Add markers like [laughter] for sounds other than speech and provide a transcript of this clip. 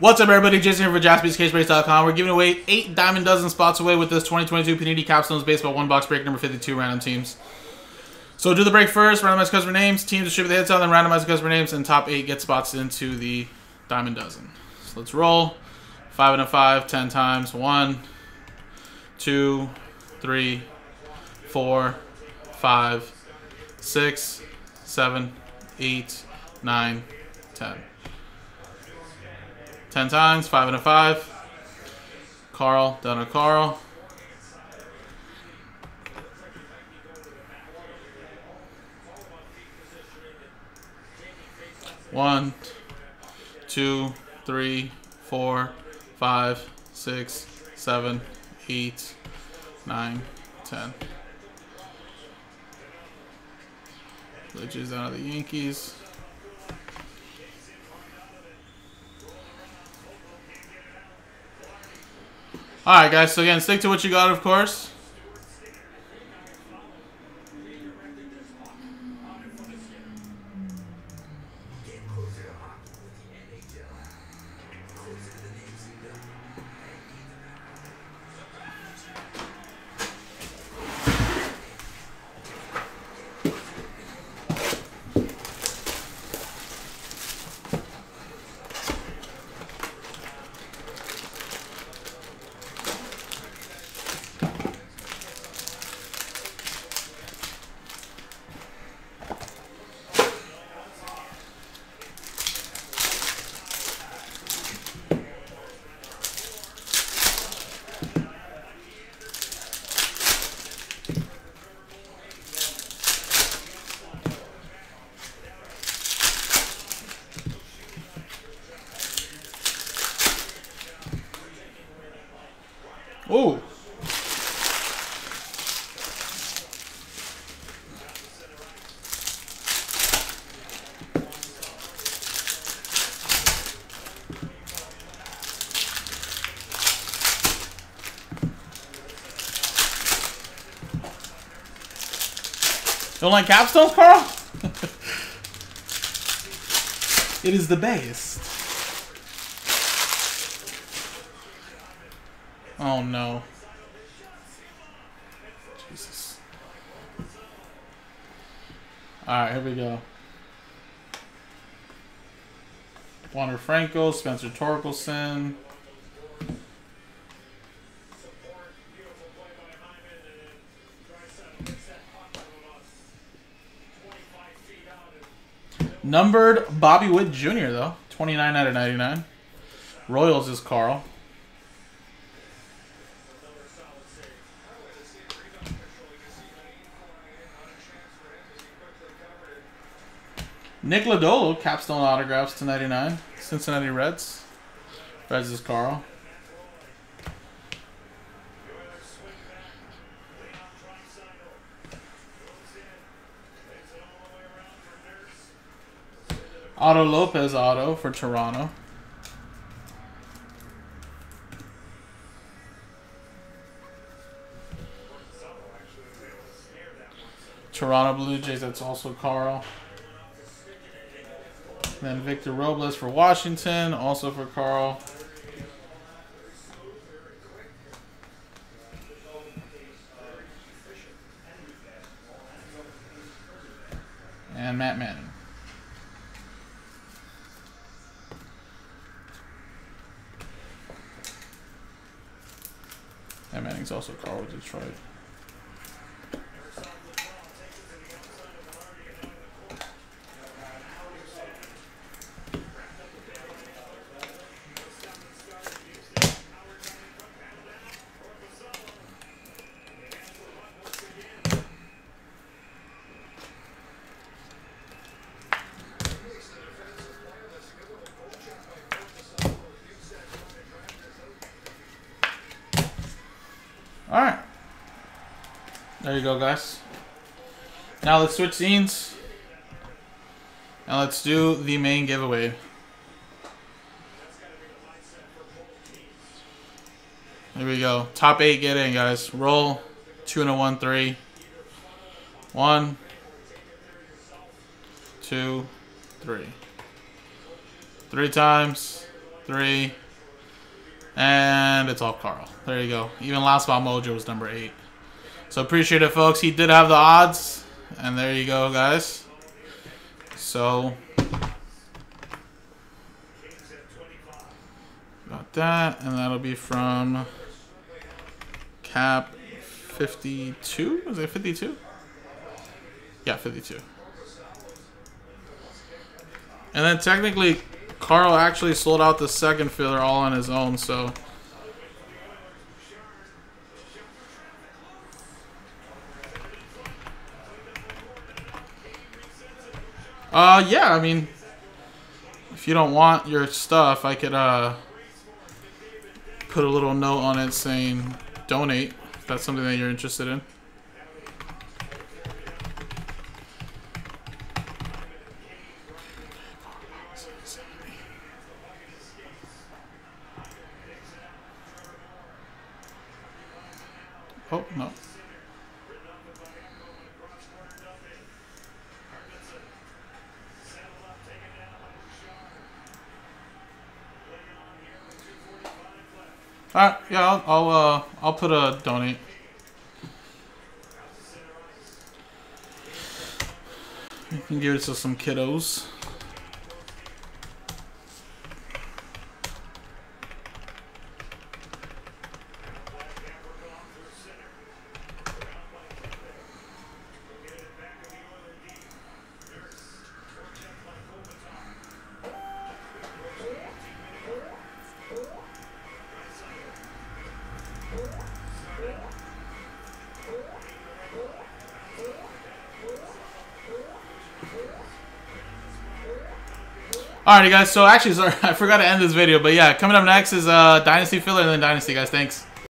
What's up, everybody? Jason here for JaspysCaseBreaks.com. We're giving away eight diamond dozen spots away with this 2022 Panini Capstones Baseball One Box Break number 52 random teams. So do the break first, randomize customer names, teams distribute the hits out, then randomize the customer names, and top eight get spots into the diamond dozen. So let's roll. Five and a five, ten times. One, two, three, four, five, six, seven, eight, nine, ten. Ten times, five and a five. Carl, down to Carl. One, two, three, four, five, six, seven, eight, nine, ten. Glitches out of the Yankees. Alright, guys, so again, stick to what you got, of course. Oh. Don't like capstones, Carl? [laughs] it is the best. Oh no. Jesus. Alright, here we go. Wander Franco, Spencer Torkelson. Numbered Bobby Witt Jr. though. 29 out of 99. Royals is Carl. Nick Lodolo, capstone autographs to 99. Cincinnati Reds. Reds is Carl. Otto Lopez auto for Toronto. Toronto Blue Jays, that's also Carl. Then Victor Robles for Washington, also for Carl. And Matt Manning. Matt Manning's also Carl with Detroit. Alright. There you go, guys. Now let's switch scenes. Now let's do the main giveaway. Here we go. Top eight get in, guys. Roll. Two and a one, three. One. Two. Three. Three times. three, and it's all Carl. There you go. Even Last Spot Mojo was number eight. So appreciate it, folks. He did have the odds, and there you go, guys. So got that, and that'll be from Cap 52. Is it 52? Yeah, 52. And then technically, Carl actually sold out the second filler all on his own, so. Uh, yeah, I mean, if you don't want your stuff, I could, uh, put a little note on it saying donate, if that's something that you're interested in. Oh, no. Alright, yeah, I'll, I'll, uh, I'll put a donate. You can give it to some kiddos. Alrighty, guys. So actually, sorry, [laughs] I forgot to end this video, but yeah, coming up next is uh, Dynasty filler and then Dynasty, guys. Thanks.